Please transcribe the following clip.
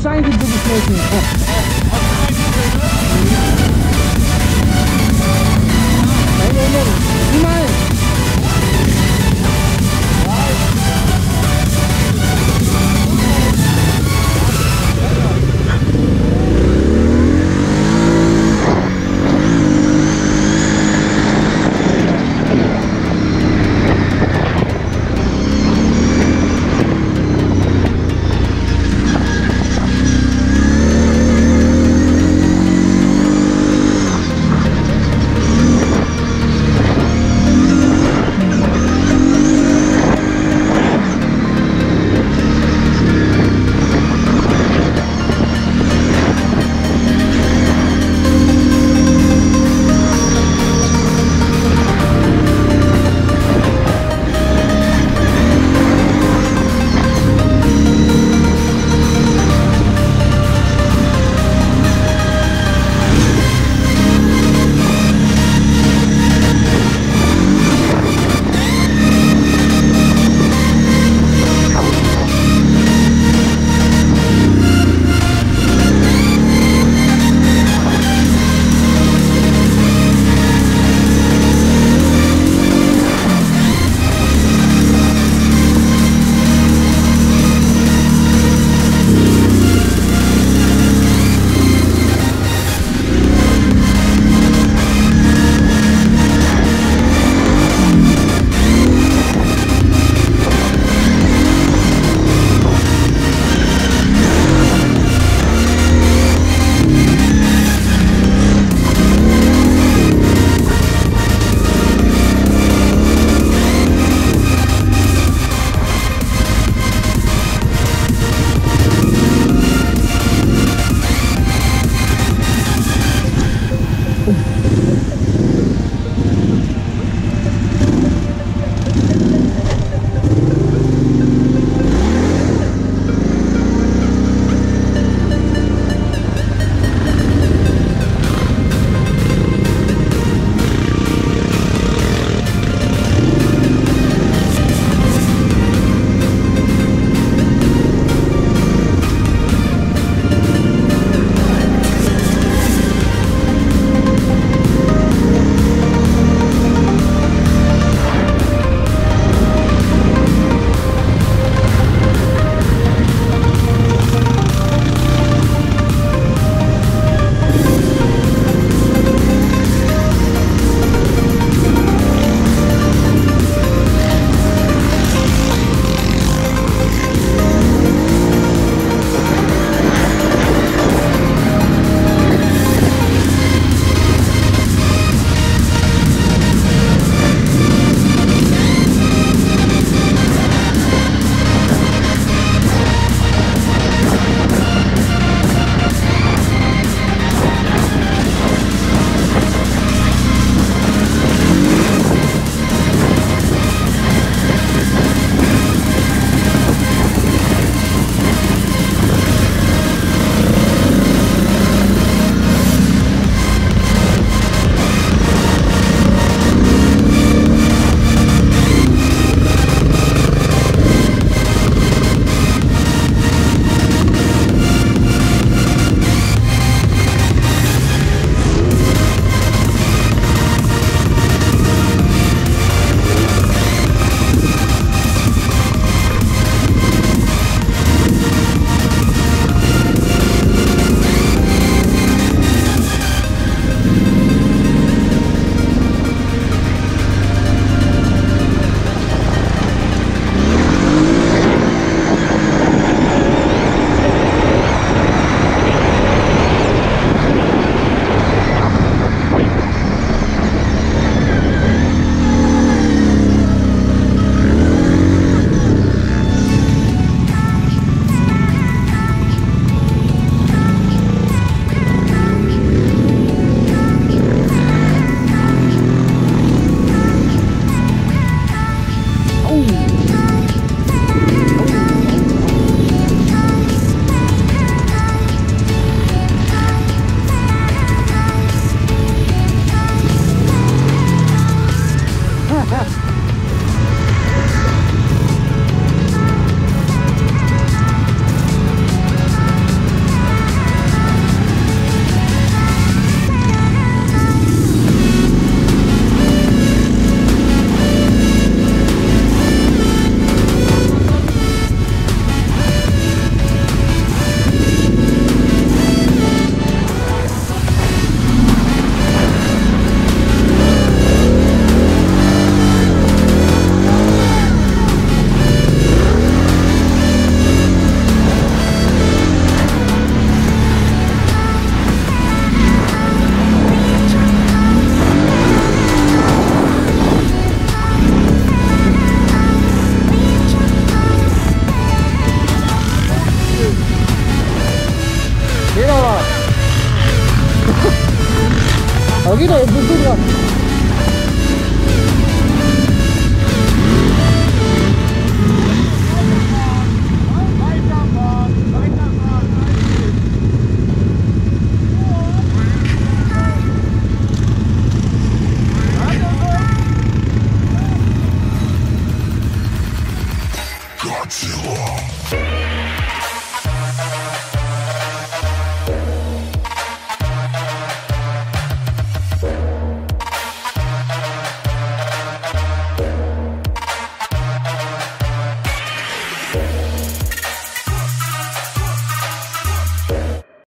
Scientists hat schön mit